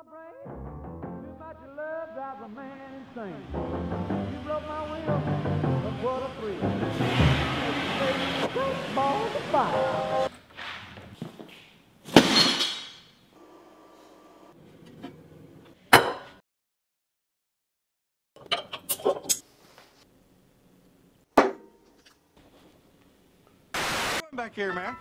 my brain. Too much love drives a man insane. You broke my will, but what a fire. back here, man.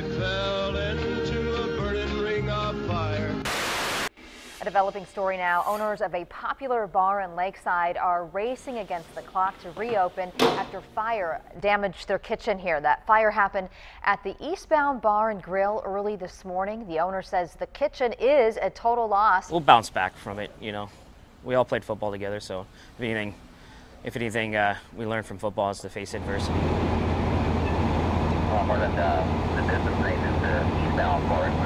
I fell into a burning ring of fire. A developing story now. Owners of a popular bar in Lakeside are racing against the clock to reopen after fire damaged their kitchen here. That fire happened at the Eastbound Bar and Grill early this morning. The owner says the kitchen is a total loss. We'll bounce back from it, you know. We all played football together, so if anything, if anything, uh, we learned from football is to face adversity. Well, more than uh, the business name is the Eastbound Bar and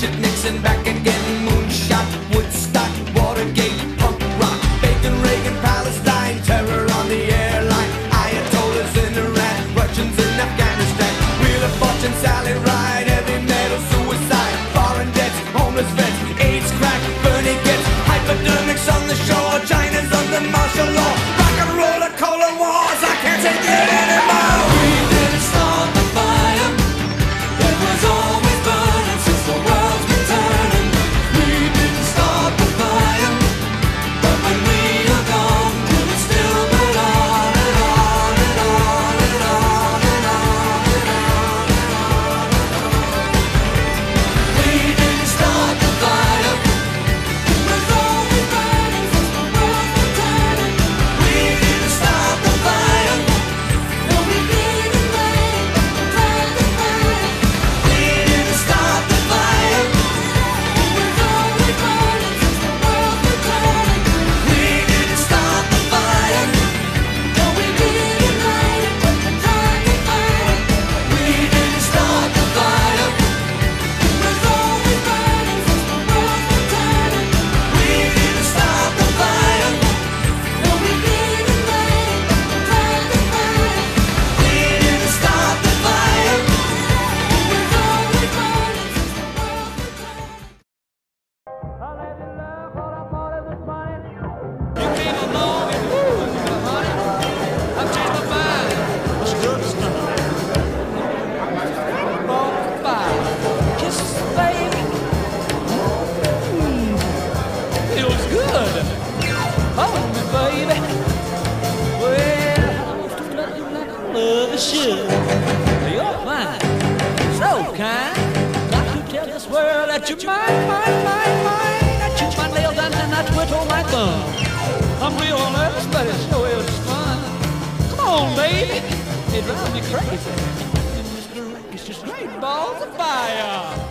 Richard Nixon back again, moonshot, Woodstock, Watergate, punk rock, Bacon, Reagan, Palestine, terror on the airline, Ayatollahs in Iran, Russians in Afghanistan, Wheel of Fortune, Sally Ride. You're fine. So kind. Got to tell this world that you're mine, mine, mine, mine. I chew my nails and then I twiddle my thumb. I'm real nervous, but it sure is fun. Come on, baby. It drives me crazy. Race, just great balls of fire.